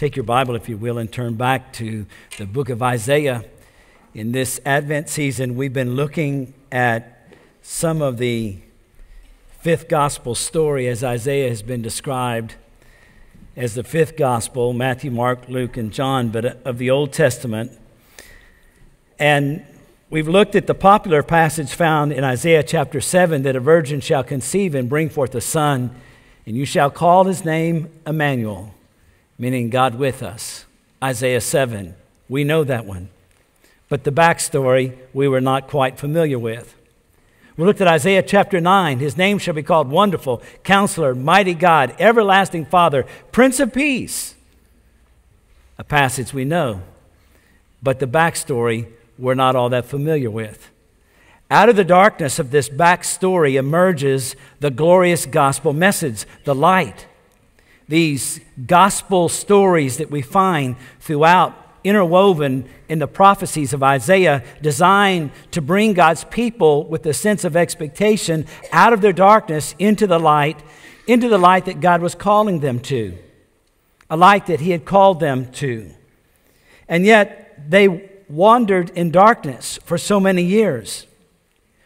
Take your Bible, if you will, and turn back to the book of Isaiah. In this Advent season, we've been looking at some of the fifth gospel story as Isaiah has been described as the fifth gospel Matthew, Mark, Luke, and John, but uh, of the Old Testament. And we've looked at the popular passage found in Isaiah chapter 7 that a virgin shall conceive and bring forth a son, and you shall call his name Emmanuel meaning God with us. Isaiah 7. We know that one. But the backstory we were not quite familiar with. We looked at Isaiah chapter 9. His name shall be called Wonderful, Counselor, Mighty God, Everlasting Father, Prince of Peace. A passage we know. But the backstory we're not all that familiar with. Out of the darkness of this backstory emerges the glorious gospel message, the light these gospel stories that we find throughout, interwoven in the prophecies of Isaiah, designed to bring God's people with a sense of expectation out of their darkness into the light, into the light that God was calling them to, a light that He had called them to. And yet, they wandered in darkness for so many years.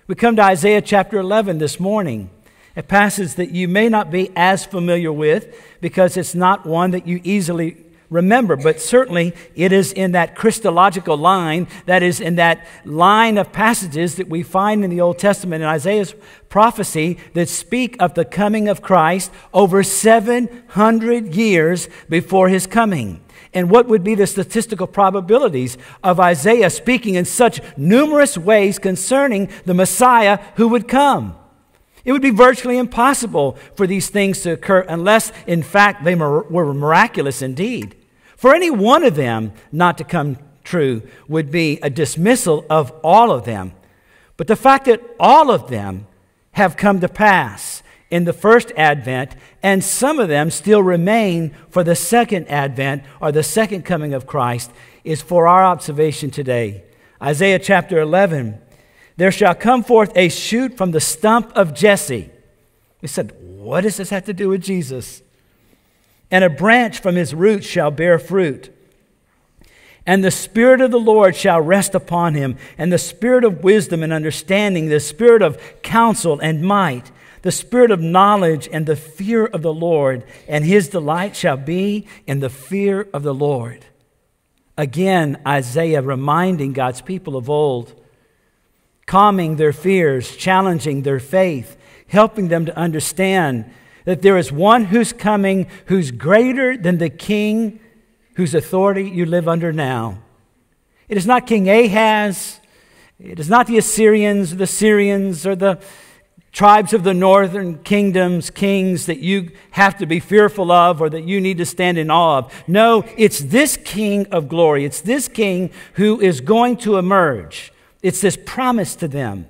We come to Isaiah chapter 11 this morning a passage that you may not be as familiar with because it's not one that you easily remember, but certainly it is in that Christological line, that is in that line of passages that we find in the Old Testament in Isaiah's prophecy that speak of the coming of Christ over 700 years before his coming. And what would be the statistical probabilities of Isaiah speaking in such numerous ways concerning the Messiah who would come? It would be virtually impossible for these things to occur unless, in fact, they were miraculous indeed. For any one of them not to come true would be a dismissal of all of them. But the fact that all of them have come to pass in the first advent, and some of them still remain for the second advent or the second coming of Christ, is for our observation today. Isaiah chapter 11 there shall come forth a shoot from the stump of Jesse. He said, What does this have to do with Jesus? And a branch from his roots shall bear fruit. And the Spirit of the Lord shall rest upon him, and the Spirit of wisdom and understanding, the Spirit of counsel and might, the Spirit of knowledge and the fear of the Lord, and his delight shall be in the fear of the Lord. Again, Isaiah reminding God's people of old calming their fears, challenging their faith, helping them to understand that there is one who's coming who's greater than the king whose authority you live under now. It is not King Ahaz, it is not the Assyrians, the Syrians, or the tribes of the northern kingdoms, kings that you have to be fearful of or that you need to stand in awe of. No, it's this king of glory. It's this king who is going to emerge. It's this promise to them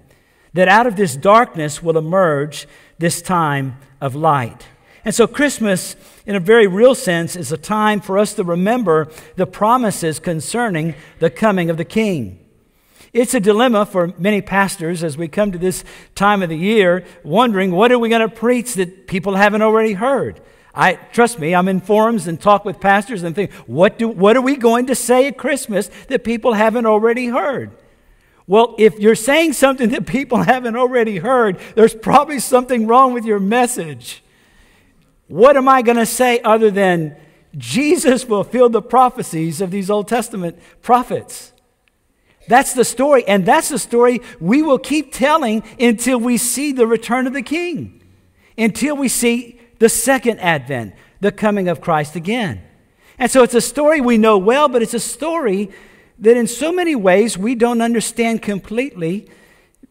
that out of this darkness will emerge this time of light. And so, Christmas, in a very real sense, is a time for us to remember the promises concerning the coming of the King. It's a dilemma for many pastors as we come to this time of the year, wondering what are we going to preach that people haven't already heard. I trust me, I'm in forums and talk with pastors and think, what do what are we going to say at Christmas that people haven't already heard? Well, if you're saying something that people haven't already heard, there's probably something wrong with your message. What am I going to say other than Jesus fulfilled the prophecies of these Old Testament prophets? That's the story, and that's the story we will keep telling until we see the return of the King, until we see the second advent, the coming of Christ again. And so it's a story we know well, but it's a story that in so many ways we don't understand completely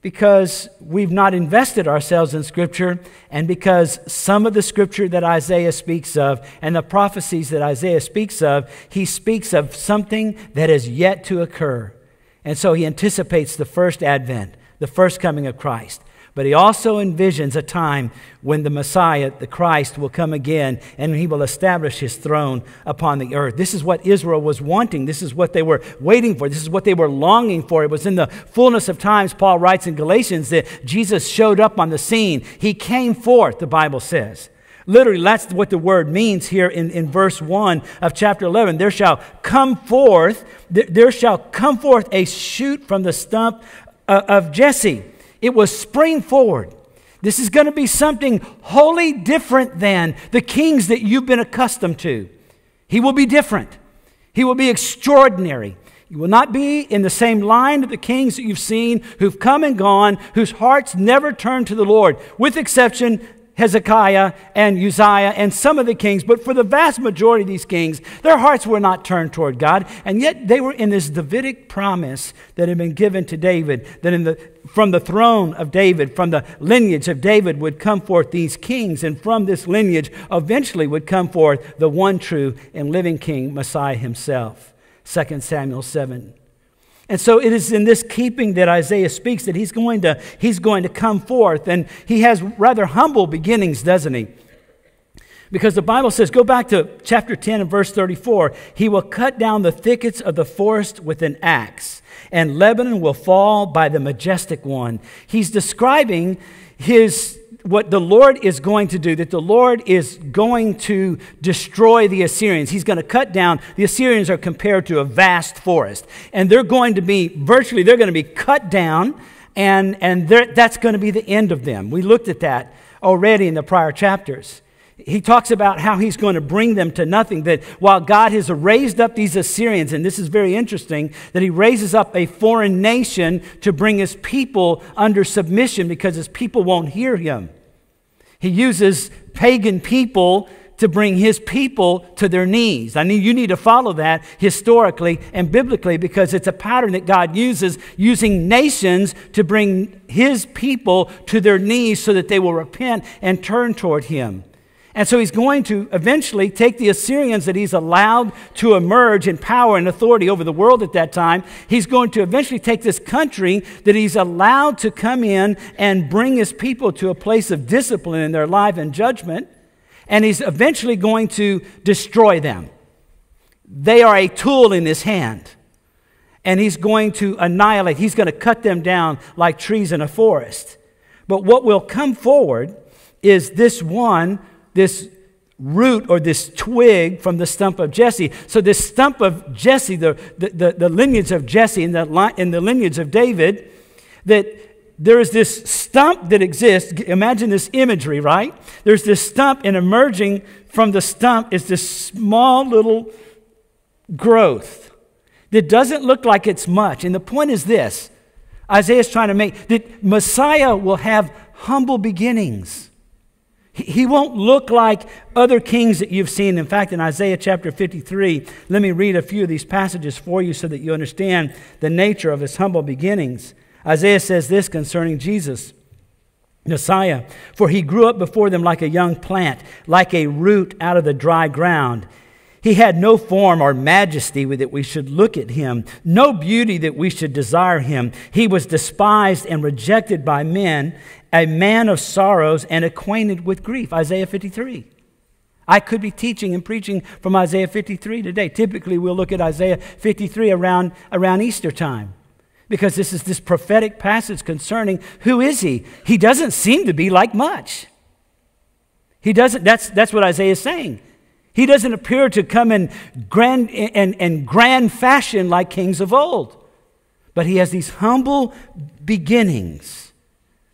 because we've not invested ourselves in Scripture and because some of the Scripture that Isaiah speaks of and the prophecies that Isaiah speaks of, he speaks of something that is yet to occur. And so he anticipates the first advent, the first coming of Christ. But he also envisions a time when the Messiah, the Christ, will come again and he will establish his throne upon the earth. This is what Israel was wanting. This is what they were waiting for. This is what they were longing for. It was in the fullness of times, Paul writes in Galatians, that Jesus showed up on the scene. He came forth, the Bible says. Literally, that's what the word means here in, in verse 1 of chapter 11. There shall come forth, there shall come forth a shoot from the stump uh, of Jesse. It was spring forward. This is going to be something wholly different than the kings that you've been accustomed to. He will be different. He will be extraordinary. You will not be in the same line of the kings that you've seen who've come and gone, whose hearts never turned to the Lord, with exception Hezekiah and Uzziah and some of the kings, but for the vast majority of these kings, their hearts were not turned toward God, and yet they were in this Davidic promise that had been given to David, that in the, from the throne of David, from the lineage of David, would come forth these kings, and from this lineage eventually would come forth the one true and living king, Messiah himself. 2 Samuel 7. And so it is in this keeping that Isaiah speaks that he's going to, he's going to come forth. And he has rather humble beginnings, doesn't he? Because the Bible says, go back to chapter 10 and verse 34, he will cut down the thickets of the forest with an axe, and Lebanon will fall by the majestic one. He's describing his what the Lord is going to do, that the Lord is going to destroy the Assyrians. He's going to cut down. The Assyrians are compared to a vast forest. And they're going to be, virtually, they're going to be cut down, and, and that's going to be the end of them. We looked at that already in the prior chapters. He talks about how he's going to bring them to nothing. That while God has raised up these Assyrians, and this is very interesting, that he raises up a foreign nation to bring his people under submission because his people won't hear him. He uses pagan people to bring his people to their knees. I mean, you need to follow that historically and biblically because it's a pattern that God uses, using nations to bring his people to their knees so that they will repent and turn toward him. And so he's going to eventually take the Assyrians that he's allowed to emerge in power and authority over the world at that time. He's going to eventually take this country that he's allowed to come in and bring his people to a place of discipline in their life and judgment. And he's eventually going to destroy them. They are a tool in his hand. And he's going to annihilate, he's going to cut them down like trees in a forest. But what will come forward is this one this root or this twig from the stump of Jesse. So, this stump of Jesse, the, the, the, the lineage of Jesse and the, in the lineage of David, that there is this stump that exists. Imagine this imagery, right? There's this stump, and emerging from the stump is this small little growth that doesn't look like it's much. And the point is this Isaiah is trying to make that Messiah will have humble beginnings. He won't look like other kings that you've seen. In fact, in Isaiah chapter 53, let me read a few of these passages for you so that you understand the nature of his humble beginnings. Isaiah says this concerning Jesus, Messiah, for he grew up before them like a young plant, like a root out of the dry ground. He had no form or majesty that we should look at him, no beauty that we should desire him. He was despised and rejected by men, a man of sorrows and acquainted with grief. Isaiah 53. I could be teaching and preaching from Isaiah 53 today. Typically, we'll look at Isaiah 53 around, around Easter time because this is this prophetic passage concerning who is he? He doesn't seem to be like much. He doesn't, that's, that's what Isaiah is saying. He doesn't appear to come in grand, in, in grand fashion like kings of old, but he has these humble beginnings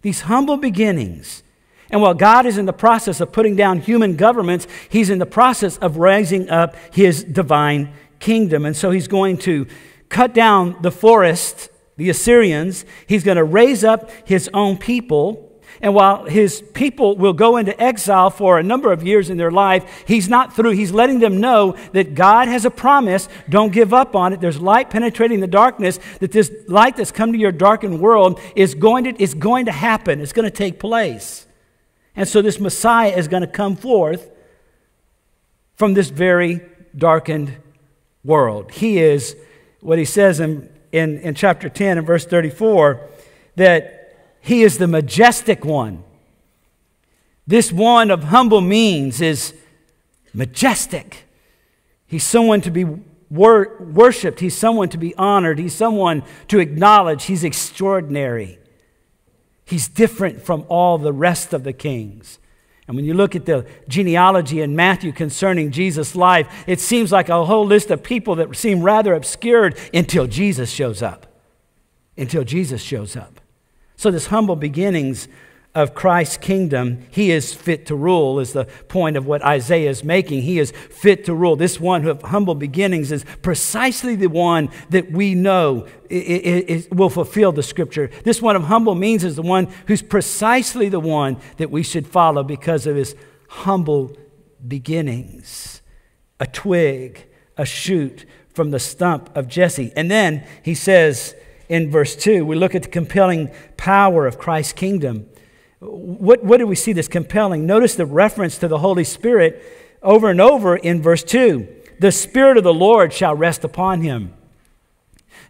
these humble beginnings. And while God is in the process of putting down human governments, He's in the process of raising up His divine kingdom. And so He's going to cut down the forest, the Assyrians. He's going to raise up His own people. And while his people will go into exile for a number of years in their life, he's not through. He's letting them know that God has a promise. Don't give up on it. There's light penetrating the darkness, that this light that's come to your darkened world is going to, is going to happen. It's going to take place. And so this Messiah is going to come forth from this very darkened world. He is what he says in, in, in chapter 10 and verse 34 that he is the majestic one. This one of humble means is majestic. He's someone to be wor- worshiped, he's someone to be honored, he's someone to acknowledge. He's extraordinary. He's different from all the rest of the kings. And when you look at the genealogy in Matthew concerning Jesus' life, it seems like a whole list of people that seem rather obscured until Jesus shows up. Until Jesus shows up. So, this humble beginnings of Christ's kingdom, he is fit to rule, is the point of what Isaiah is making. He is fit to rule. This one who of humble beginnings is precisely the one that we know it, it will fulfill the scripture. This one of humble means is the one who's precisely the one that we should follow because of his humble beginnings. A twig, a shoot from the stump of Jesse. And then he says in verse 2, we look at the compelling power of Christ's kingdom. What, what do we see that's compelling? Notice the reference to the Holy Spirit over and over in verse 2. The Spirit of the Lord shall rest upon him.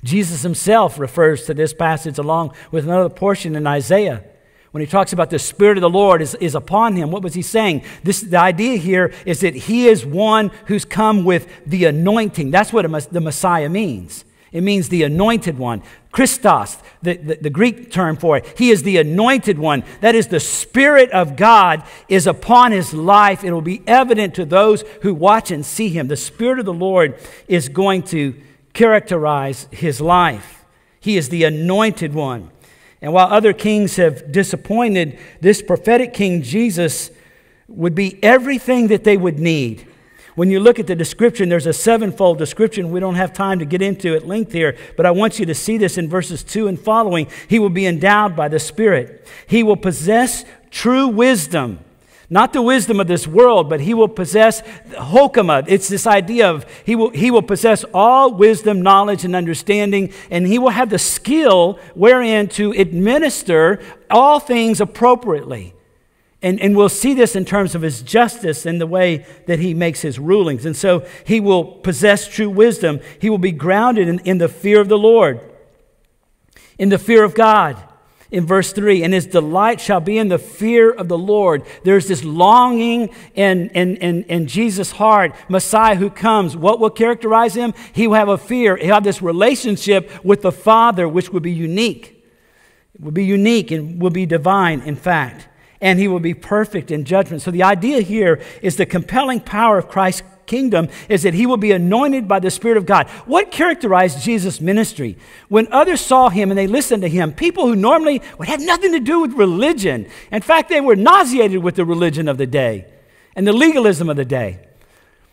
Jesus himself refers to this passage along with another portion in Isaiah. When he talks about the Spirit of the Lord is, is upon him, what was he saying? This, the idea here is that he is one who's come with the anointing. That's what the Messiah means. It means the anointed one. Christos, the, the, the, Greek term for it. He is the anointed one. That is, the Spirit of God is upon his life. It will be evident to those who watch and see him. The Spirit of the Lord is going to characterize his life. He is the anointed one. And while other kings have disappointed, this prophetic king, Jesus, would be everything that they would need. When you look at the description, there's a sevenfold description. We don't have time to get into at length here, but I want you to see this in verses 2 and following. He will be endowed by the Spirit, he will possess true wisdom. Not the wisdom of this world, but he will possess hokama. It's this idea of he will, he will possess all wisdom, knowledge, and understanding, and he will have the skill wherein to administer all things appropriately. And, and we'll see this in terms of his justice and the way that he makes his rulings. And so he will possess true wisdom. He will be grounded in, in the fear of the Lord, in the fear of God. In verse 3, and his delight shall be in the fear of the Lord. There's this longing in, in, in, in Jesus' heart. Messiah who comes, what will characterize him? He will have a fear. He'll have this relationship with the Father, which will be unique. It will be unique and will be divine, in fact and he will be perfect in judgment. So the idea here is the compelling power of Christ's kingdom is that he will be anointed by the Spirit of God. What characterized Jesus' ministry? When others saw him and they listened to him, people who normally would have nothing to do with religion, in fact, they were nauseated with the religion of the day and the legalism of the day.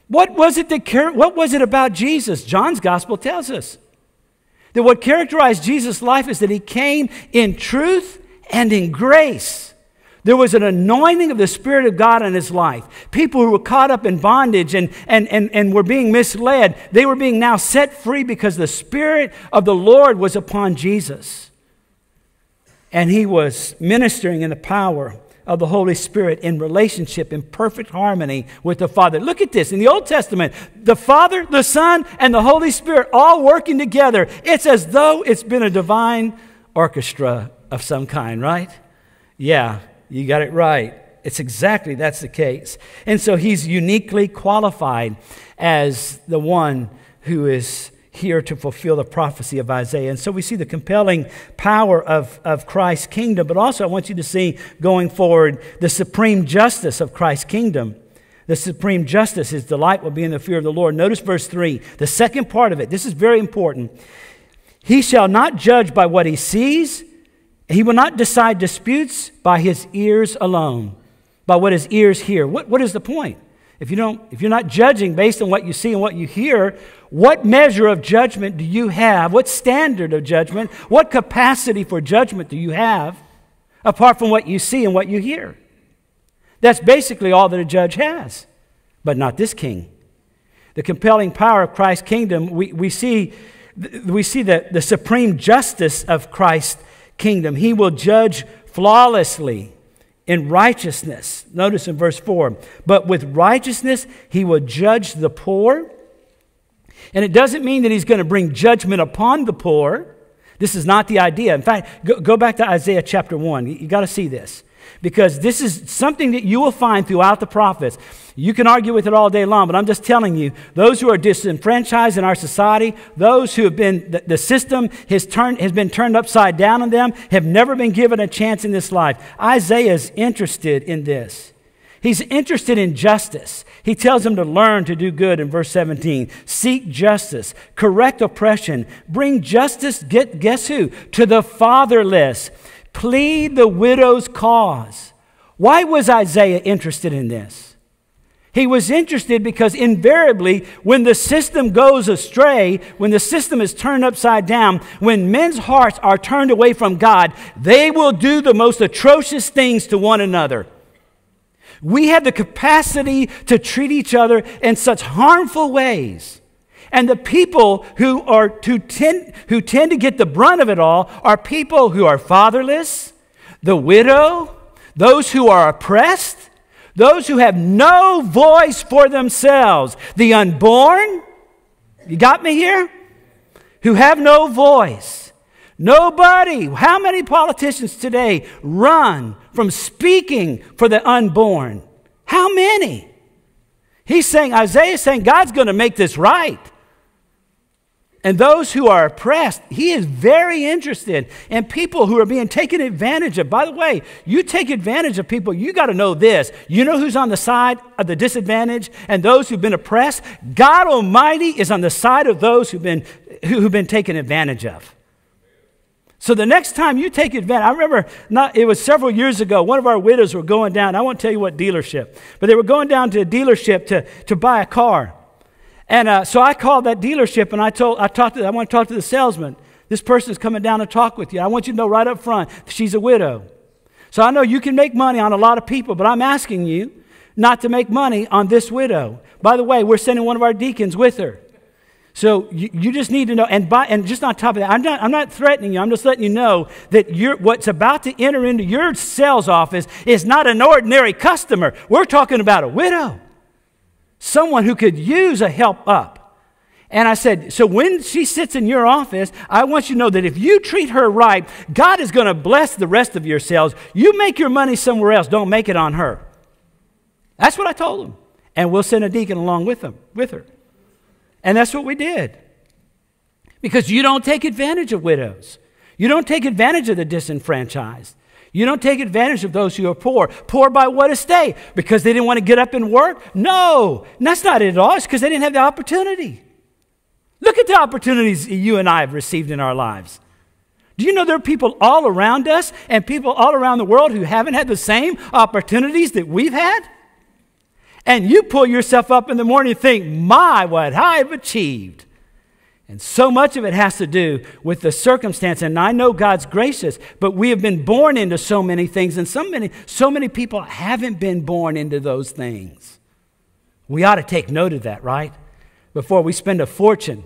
What was it that what was it about Jesus? John's gospel tells us that what characterized Jesus' life is that he came in truth and in grace. There was an anointing of the Spirit of God in his life. People who were caught up in bondage and, and, and, and were being misled, they were being now set free because the Spirit of the Lord was upon Jesus. And he was ministering in the power of the Holy Spirit in relationship, in perfect harmony with the Father. Look at this. In the Old Testament, the Father, the Son, and the Holy Spirit all working together. It's as though it's been a divine orchestra of some kind, right? Yeah, you got it right. It's exactly that's the case. And so he's uniquely qualified as the one who is here to fulfill the prophecy of Isaiah. And so we see the compelling power of, of Christ's kingdom, but also I want you to see going forward the supreme justice of Christ's kingdom. The supreme justice, his delight will be in the fear of the Lord. Notice verse 3, the second part of it. This is very important. He shall not judge by what he sees he will not decide disputes by his ears alone, by what his ears hear. What, what is the point? If, you don't, if you're not judging based on what you see and what you hear, what measure of judgment do you have? What standard of judgment? What capacity for judgment do you have apart from what you see and what you hear? That's basically all that a judge has, but not this king. The compelling power of Christ's kingdom, we, we see, we see the, the supreme justice of Christ kingdom. He will judge flawlessly in righteousness. Notice in verse 4 but with righteousness he will judge the poor. And it doesn't mean that he's going to bring judgment upon the poor. This is not the idea. In fact, go, back to Isaiah chapter 1. You, you got to see this because this is something that you will find throughout the prophets. You can argue with it all day long, but I'm just telling you, those who are disenfranchised in our society, those who have been, the, the system has, turned, has been turned upside down on them, have never been given a chance in this life. Isaiah is interested in this. He's interested in justice. He tells them to learn to do good in verse 17. Seek justice, correct oppression, bring justice, get, guess who? To the fatherless. Plead the widow's cause. Why was Isaiah interested in this? He was interested because invariably, when the system goes astray, when the system is turned upside down, when men's hearts are turned away from God, they will do the most atrocious things to one another. We have the capacity to treat each other in such harmful ways. And the people who, are, who, tend, who tend to get the brunt of it all are people who are fatherless, the widow, those who are oppressed, those who have no voice for themselves, the unborn. You got me here? Who have no voice. Nobody. How many politicians today run from speaking for the unborn? How many? He's saying, Isaiah is saying, God's going to make this right. And those who are oppressed, he is very interested in people who are being taken advantage of. By the way, you take advantage of people, you got to know this. You know who's on the side of the disadvantaged and those who've been oppressed? God Almighty is on the side of those who've been, who've been taken advantage of. So the next time you take advantage, I remember not, it was several years ago, one of our widows were going down, I won't tell you what dealership, but they were going down to a dealership to, to buy a car. And uh, so I called that dealership and I told, I talked to, I want to talk to the salesman. This person is coming down to talk with you. I want you to know right up front she's a widow. So I know you can make money on a lot of people, but I'm asking you not to make money on this widow. By the way, we're sending one of our deacons with her. So you, you just need to know, and, by, and just on top of that, I'm not, I'm not threatening you. I'm just letting you know that what's about to enter into your sales office is not an ordinary customer. We're talking about a widow someone who could use a help up. And I said, So when she sits in your office, I want you to know that if you treat her right, God is going to bless the rest of yourselves. You make your money somewhere else, don't make it on her. That's what I told him. And we'll send a deacon along with them, with her. And that's what we did. Because you don't take advantage of widows. You don't take advantage of the disenfranchised. You don't take advantage of those who are poor. Poor by what estate? Because they didn't want to get up and work? No, that's not it at all. It's because they didn't have the opportunity. Look at the opportunities you and I have received in our lives. Do you know there are people all around us and people all around the world who haven't had the same opportunities that we've had? And you pull yourself up in the morning and think, my, what I've achieved. And so much of it has to do with the circumstance. And I know God's gracious, but we have been born into so many things, and so many, so many people haven't been born into those things. We ought to take note of that, right? Before we spend a fortune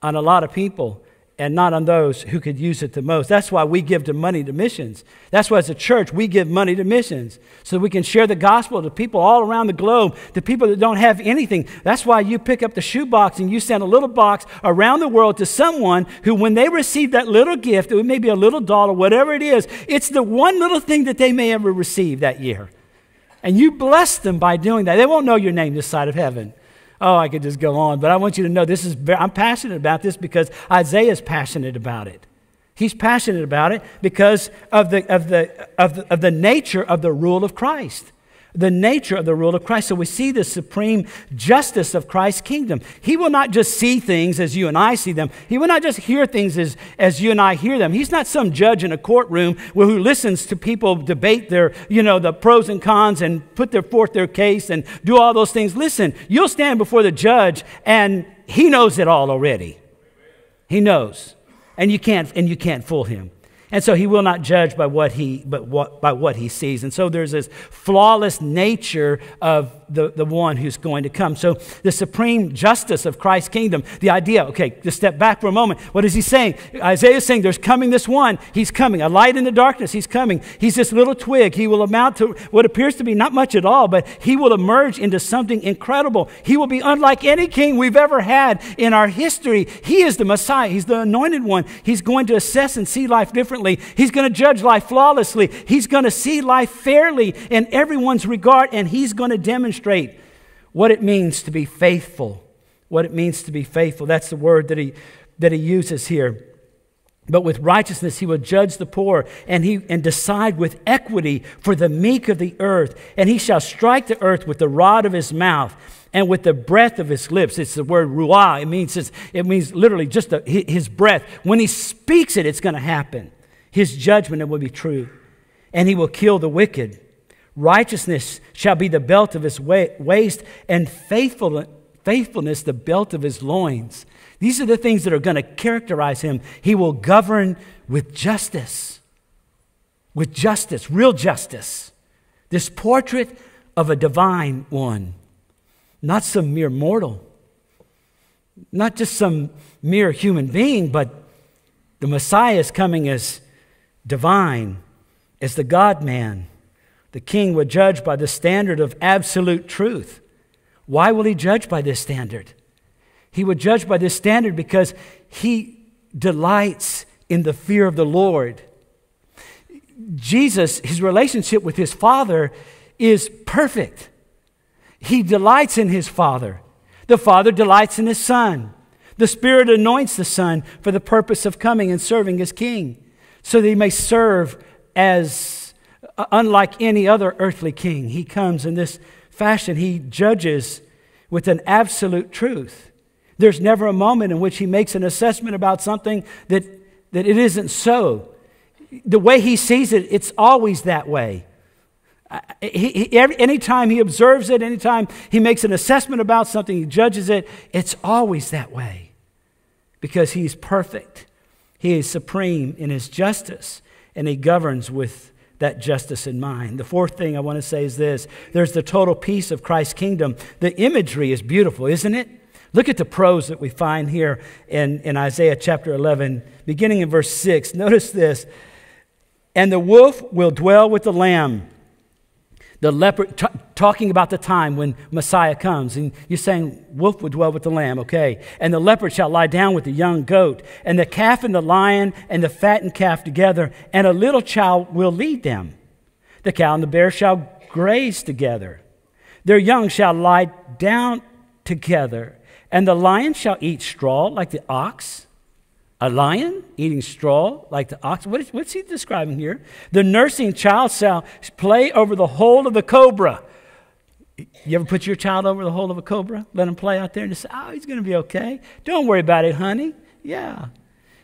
on a lot of people and not on those who could use it the most. That's why we give to money to missions. That's why as a church we give money to missions so we can share the gospel to people all around the globe, to people that don't have anything. That's why you pick up the shoebox and you send a little box around the world to someone who when they receive that little gift, it may be a little doll or whatever it is, it's the one little thing that they may ever receive that year. And you bless them by doing that. They won't know your name this side of heaven. Oh, I could just go on, but I want you to know this is I'm passionate about this because Isaiah is passionate about it. He's passionate about it because of the, of, the, of, the, of the nature of the rule of Christ the nature of the rule of Christ. So we see the supreme justice of Christ's kingdom. He will not just see things as you and I see them. He will not just hear things as, as you and I hear them. He's not some judge in a courtroom who listens to people debate their, you know, the pros and cons and put their forth their case and do all those things. Listen, you'll stand before the judge and he knows it all already. He knows. And you can't and you can't fool him. And so he will not judge by what he, but what, by what he sees. And so there's this flawless nature of the, the one who's going to come. So the supreme justice of Christ's kingdom, the idea, okay, just step back for a moment. What is he saying? Isaiah is saying there's coming this one. He's coming. A light in the darkness. He's coming. He's this little twig. He will amount to what appears to be not much at all, but he will emerge into something incredible. He will be unlike any king we've ever had in our history. He is the Messiah. He's the anointed one. He's going to assess and see life differently differently. He's going to judge life flawlessly. He's going to see life fairly in everyone's regard, and he's going to demonstrate what it means to be faithful. What it means to be faithful. That's the word that he, that he uses here. But with righteousness he will judge the poor and, he, and decide with equity for the meek of the earth. And he shall strike the earth with the rod of his mouth and with the breath of his lips. It's the word ruah. It means, it means literally just a, his breath. When he speaks it, it's going to happen. His judgment will be true. And he will kill the wicked. Righteousness shall be the belt of his waist, and faithfulness the belt of his loins. These are the things that are going to characterize him. He will govern with justice. With justice, real justice. This portrait of a divine one, not some mere mortal, not just some mere human being, but the Messiah is coming as divine, as the God man. The king would judge by the standard of absolute truth. Why will he judge by this standard? He would judge by this standard because he delights in the fear of the Lord. Jesus, his relationship with his Father is perfect. He delights in his Father. The Father delights in his Son. The Spirit anoints the Son for the purpose of coming and serving as King, so that he may serve as uh, unlike any other earthly king. He comes in this fashion, he judges with an absolute truth. There's never a moment in which he makes an assessment about something that, that it isn't so. The way he sees it, it's always that way. He, he, every, anytime he observes it, anytime he makes an assessment about something, he judges it, it's always that way. Because he's perfect. He is supreme in his justice, and he governs with that justice in mind. The fourth thing I want to say is this there's the total peace of Christ's kingdom. The imagery is beautiful, isn't it? Look at the prose that we find here in, in Isaiah chapter 11, beginning in verse 6. Notice this. And the wolf will dwell with the lamb. The leopard, t- talking about the time when Messiah comes. And you're saying, wolf will dwell with the lamb, okay. And the leopard shall lie down with the young goat. And the calf and the lion and the fattened calf together. And a little child will lead them. The cow and the bear shall graze together. Their young shall lie down together and the lion shall eat straw like the ox. A lion eating straw like the ox. What is, what's he describing here? The nursing child shall play over the hole of the cobra. You ever put your child over the hole of a cobra? Let him play out there and just say, oh, he's going to be okay. Don't worry about it, honey. Yeah.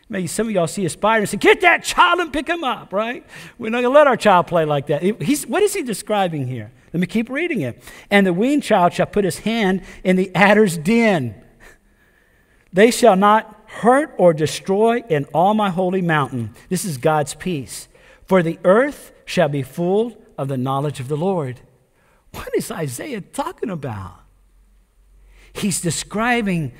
Maybe some of y'all see a spider and say, get that child and pick him up, right? We're not going to let our child play like that. He's, what is he describing here? Let me keep reading it. And the weaned child shall put his hand in the adder's den. They shall not hurt or destroy in all my holy mountain. This is God's peace. For the earth shall be full of the knowledge of the Lord. What is Isaiah talking about? He's describing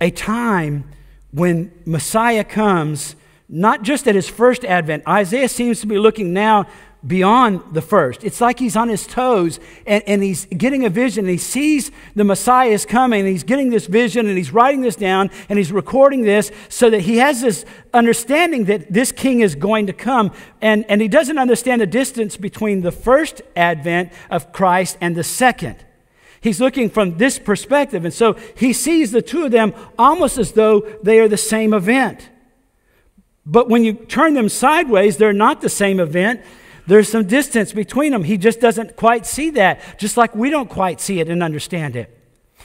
a time when Messiah comes, not just at his first advent. Isaiah seems to be looking now beyond the first. It's like he's on his toes and, and he's getting a vision. And he sees the Messiah is coming. And he's getting this vision and he's writing this down and he's recording this so that he has this understanding that this king is going to come. And, and he doesn't understand the distance between the first advent of Christ and the second. He's looking from this perspective. And so he sees the two of them almost as though they are the same event. But when you turn them sideways, they're not the same event there's some distance between them. He just doesn't quite see that, just like we don't quite see it and understand it.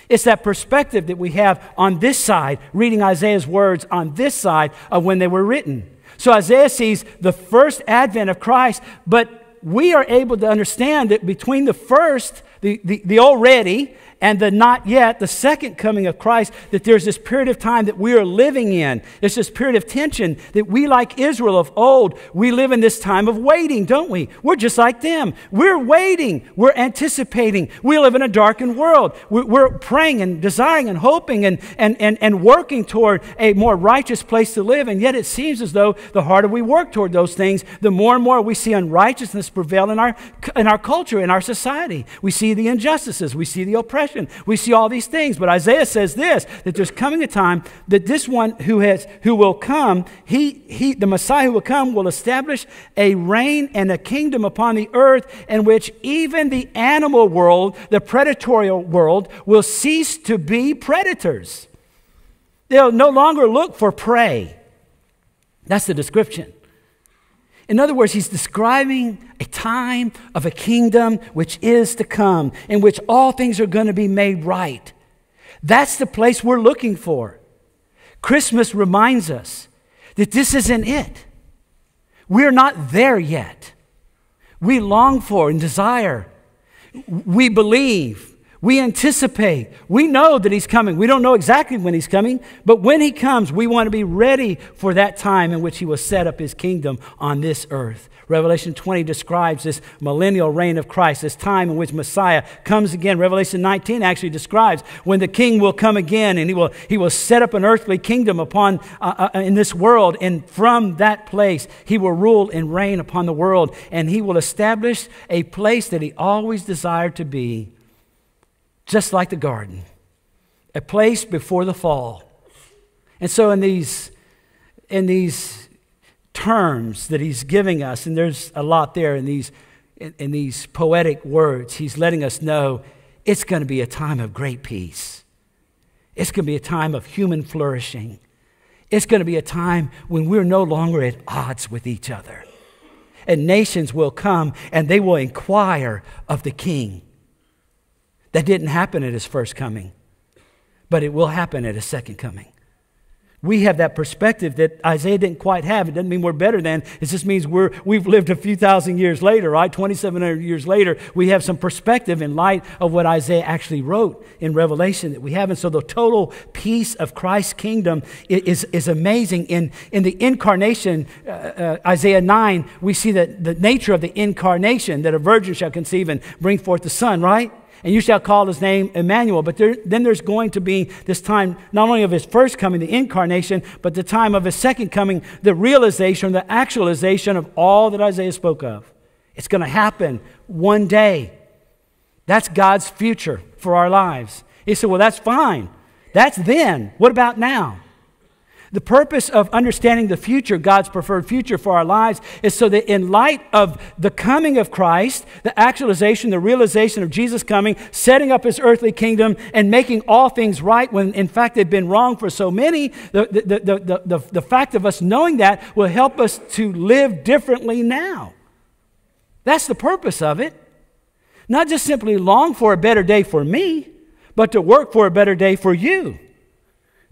It's that perspective that we have on this side, reading Isaiah's words on this side of when they were written. So Isaiah sees the first advent of Christ, but we are able to understand that between the first, the, the, the already, and the not yet, the second coming of Christ, that there's this period of time that we are living in. It's this period of tension that we, like Israel of old, we live in this time of waiting, don't we? We're just like them. We're waiting. We're anticipating. We live in a darkened world. We're praying and desiring and hoping and, and, and, and working toward a more righteous place to live. And yet it seems as though the harder we work toward those things, the more and more we see unrighteousness prevail in our, in our culture, in our society. We see the injustices. We see the oppression we see all these things. But Isaiah says this that there's coming a time that this one who, has, who will come, he, he, the Messiah who will come, will establish a reign and a kingdom upon the earth in which even the animal world, the predatory world, will cease to be predators. They'll no longer look for prey. That's the description. In other words, he's describing a time of a kingdom which is to come, in which all things are going to be made right. That's the place we're looking for. Christmas reminds us that this isn't it. We're not there yet. We long for and desire. We believe we anticipate. We know that He's coming. We don't know exactly when He's coming, but when He comes, we want to be ready for that time in which He will set up His kingdom on this earth. Revelation 20 describes this millennial reign of Christ, this time in which Messiah comes again. Revelation 19 actually describes when the King will come again and He will, he will set up an earthly kingdom upon, uh, uh, in this world, and from that place He will rule and reign upon the world, and He will establish a place that He always desired to be just like the garden, a place before the fall. And so, in these, in these terms that he's giving us, and there's a lot there in these, in, in these poetic words, he's letting us know it's going to be a time of great peace. It's going to be a time of human flourishing. It's going to be a time when we're no longer at odds with each other. And nations will come and they will inquire of the king. That didn't happen at his first coming, but it will happen at his second coming. We have that perspective that Isaiah didn't quite have. It doesn't mean we're better than. It just means we're, we've lived a few thousand years later, right? 2,700 years later, we have some perspective in light of what Isaiah actually wrote in Revelation that we have. And so the total peace of Christ's kingdom is, is amazing. In, in the incarnation, uh, uh, Isaiah 9, we see that the nature of the incarnation, that a virgin shall conceive and bring forth the Son, right? And you shall call his name Emmanuel. But there, then there's going to be this time, not only of his first coming, the incarnation, but the time of his second coming, the realization, the actualization of all that Isaiah spoke of. It's going to happen one day. That's God's future for our lives. He said, Well, that's fine. That's then. What about now? The purpose of understanding the future, God's preferred future for our lives, is so that in light of the coming of Christ, the actualization, the realization of Jesus coming, setting up his earthly kingdom, and making all things right when in fact they've been wrong for so many, the, the, the, the, fact of us knowing that will help us to live differently now. That's the purpose of it. Not just simply long for a better day for me, but to work for a better day for you.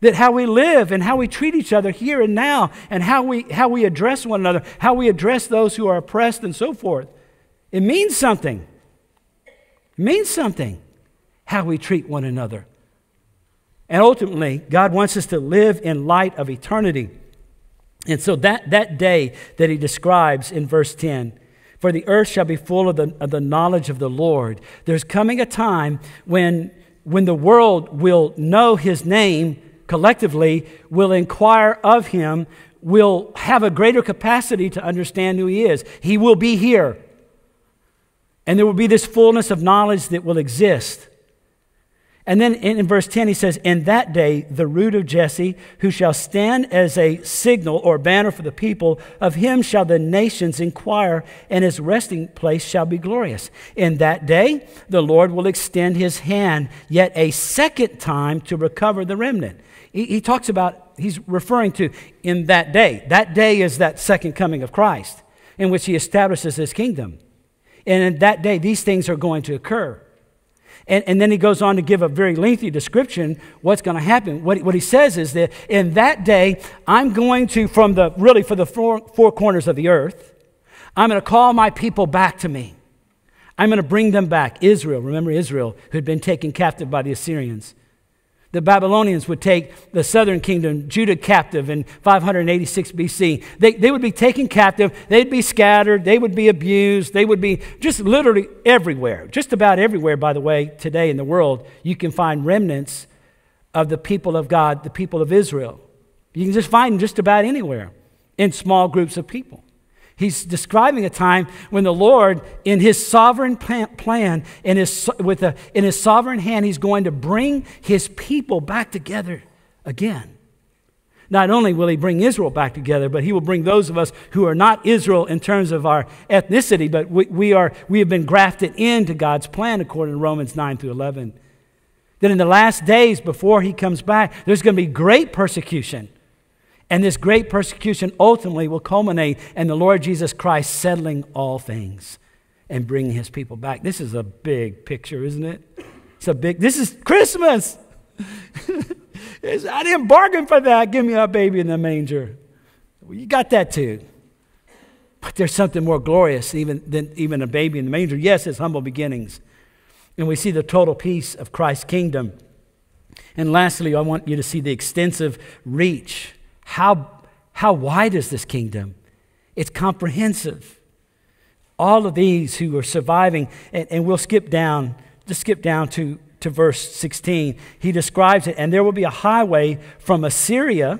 That how we live and how we treat each other here and now, and how we, how we address one another, how we address those who are oppressed, and so forth. It means something. It means something how we treat one another. And ultimately, God wants us to live in light of eternity. And so that, that day that he describes in verse 10, for the earth shall be full of the, of the knowledge of the Lord. There's coming a time when, when the world will know his name collectively will inquire of him, will have a greater capacity to understand who he is. He will be here. And there will be this fullness of knowledge that will exist. And then in, verse 10, he says, In that day, the root of Jesse, who shall stand as a signal or banner for the people, of him shall the nations inquire, and his resting place shall be glorious. In that day, the Lord will extend his hand yet a second time to recover the remnant. He, he talks about, he's referring to in that day. That day is that second coming of Christ, in which he establishes his kingdom. And in that day, these things are going to occur. And, and then he goes on to give a very lengthy description what's going to happen. What, what he says is that in that day, I'm going to, from the really for the four, four corners of the earth, I'm going to call my people back to me. I'm going to bring them back. Israel, remember Israel, who had been taken captive by the Assyrians. The Babylonians would take the southern kingdom, Judah, captive in 586 BC. They, they would be taken captive. They'd be scattered. They would be abused. They would be just literally everywhere. Just about everywhere, by the way, today in the world, you can find remnants of the people of God, the people of Israel. You can just find them just about anywhere in small groups of people. He's describing a time when the Lord, in his sovereign plan, in his, with a, in his sovereign hand, he's going to bring his people back together again. Not only will he bring Israel back together, but he will bring those of us who are not Israel in terms of our ethnicity, but we, we, are, we have been grafted into God's plan according to Romans 9 through 11. That in the last days before he comes back, there's going to be great persecution And this great persecution ultimately will culminate in the Lord Jesus Christ settling all things and bringing his people back. This is a big picture, isn't it? It's a big, this is Christmas. I didn't bargain for that. Give me a baby in the manger. Well, you got that too. But there's something more glorious even than even a baby in the manger. Yes, it's humble beginnings. And we see the total peace of Christ's kingdom. And lastly, I want you to see the extensive reach. How, how wide is this kingdom? It's comprehensive. All of these who are surviving, and, and we'll skip down, just skip down to, to verse 16. He describes it, and there will be a highway from Assyria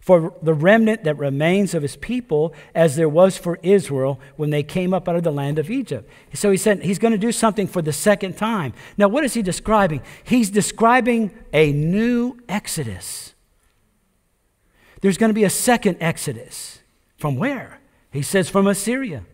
for the remnant that remains of his people as there was for Israel when they came up out of the land of Egypt. So he said he's going to do something for the second time. Now, what is he describing? He's describing a new exodus. There's going to be a second exodus. From where? He says from Assyria.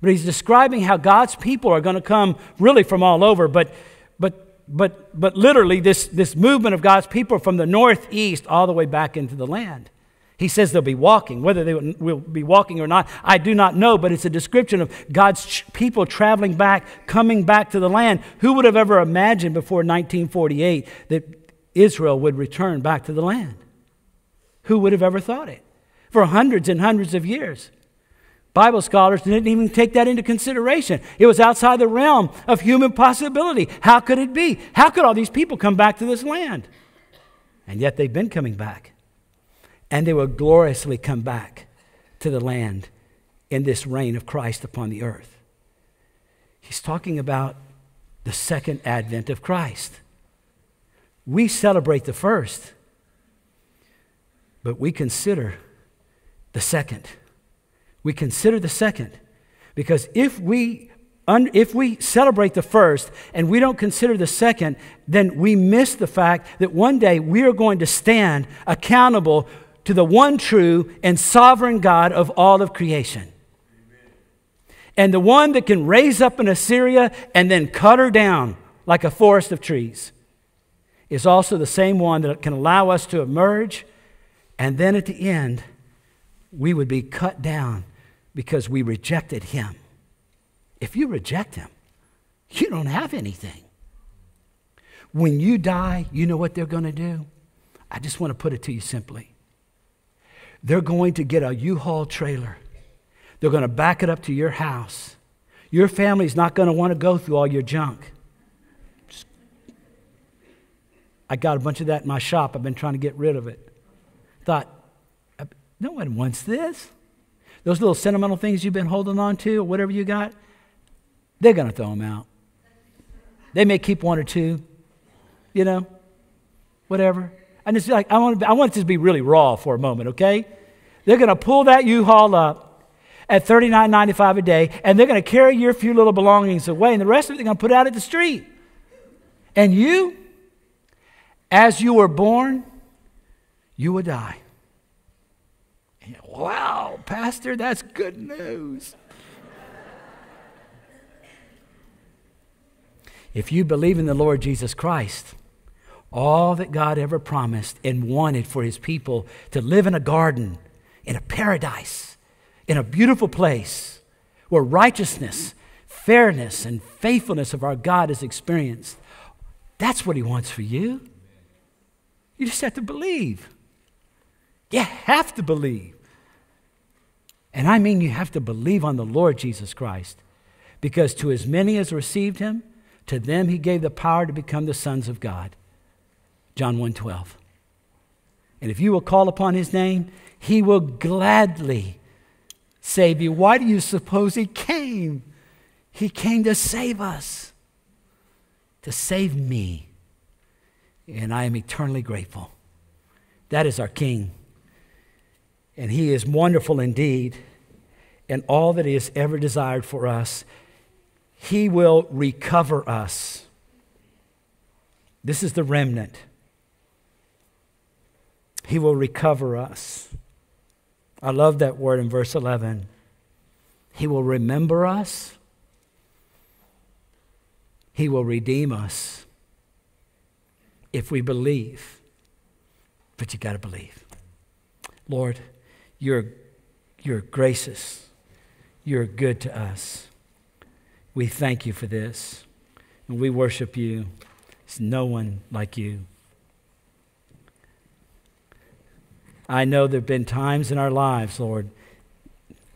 But he's describing how God's people are going to come really from all over, but but but but literally this, this movement of God's people from the northeast all the way back into the land. He says they'll be walking. Whether they will be walking or not, I do not know, but it's a description of God's people traveling back, coming back to the land. Who would have ever imagined before 1948 that Israel would return back to the land? Who would have ever thought it? For hundreds and hundreds of years. Bible scholars didn't even take that into consideration. It was outside the realm of human possibility. How could it be? How could all these people come back to this land? And yet they've been coming back and they will gloriously come back to the land in this reign of Christ upon the earth. He's talking about the second advent of Christ. We celebrate the first, but we consider the second. We consider the second because if we if we celebrate the first and we don't consider the second, then we miss the fact that one day we are going to stand accountable to the one true and sovereign God of all of creation. And the one that can raise up an Assyria and then cut her down like a forest of trees is also the same one that can allow us to emerge. And then at the end, we would be cut down because we rejected him. If you reject him, you don't have anything. When you die, you know what they're going to do? I just want to put it to you simply. They're going to get a U Haul trailer. They're going to back it up to your house. Your family's not going to want to go through all your junk. I got a bunch of that in my shop. I've been trying to get rid of it. Thought, no one wants this. Those little sentimental things you've been holding on to, or whatever you got, they're going to throw them out. They may keep one or two, you know, whatever. And it's like, I want, I want it to be really raw for a moment, okay? They're going to pull that U-Haul up at $39.95 a day, and they're going to carry your few little belongings away, and the rest of it they're going to put out at the street. And you, as you were born, you would die. Wow, Pastor, that's good news. if you believe in the Lord Jesus Christ, all that God ever promised and wanted for his people to live in a garden, in a paradise, in a beautiful place where righteousness, fairness, and faithfulness of our God is experienced. That's what he wants for you. You just have to believe. You have to believe. And I mean, you have to believe on the Lord Jesus Christ. Because to as many as received him, to them he gave the power to become the sons of God. John 1:12. And if you will call upon his name, he will gladly save you. Why do you suppose he came? He came to save us, to save me. And I am eternally grateful. That is our King. And he is wonderful indeed. And all that he has ever desired for us, he will recover us. This is the remnant. He will recover us. I love that word in verse 11. He will remember us. He will redeem us if we believe. But you got to believe. Lord, you're, you're gracious. You're good to us. We thank you for this. And we worship you. There's no one like you. I know there have been times in our lives, Lord,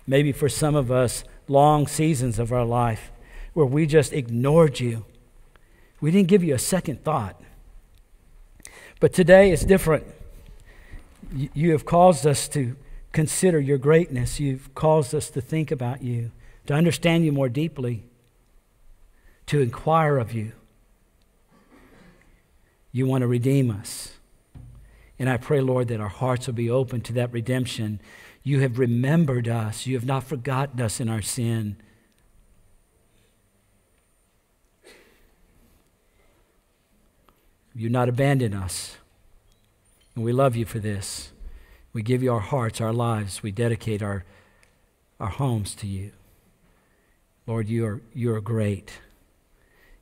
maybe for some of us, long seasons of our life, where we just ignored you. We didn't give you a second thought. But today is different. You have caused us to consider your greatness. You've caused us to think about you, to understand you more deeply, to inquire of you. You want to redeem us. And I pray, Lord, that our hearts will be open to that redemption. You have remembered us, you have not forgotten us in our sin. You've not abandoned us. And we love you for this. We give you our hearts, our lives. We dedicate our, our homes to you. Lord, you are, you are great.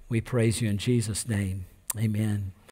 We praise you in Jesus' name. Amen.